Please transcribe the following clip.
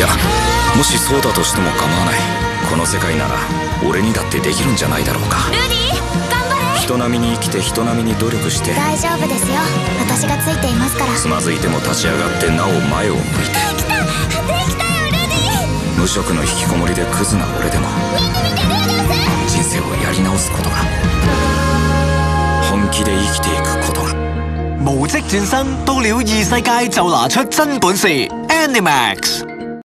やもしそうだとしても構わない。この世界なら俺にだってできるんじゃないだろうか。ルディ頑張れ。人並みに生きて人並みに努力して。大丈夫ですよ。私がついていますから。つまずいても立ち上がってなお前を向いて。できた。できたよルディ無職の引きこもりでクズな俺でも。人生をやり直すことが本気で生きていくことが無職轉身，到了異世界就拿出真本事。Animax。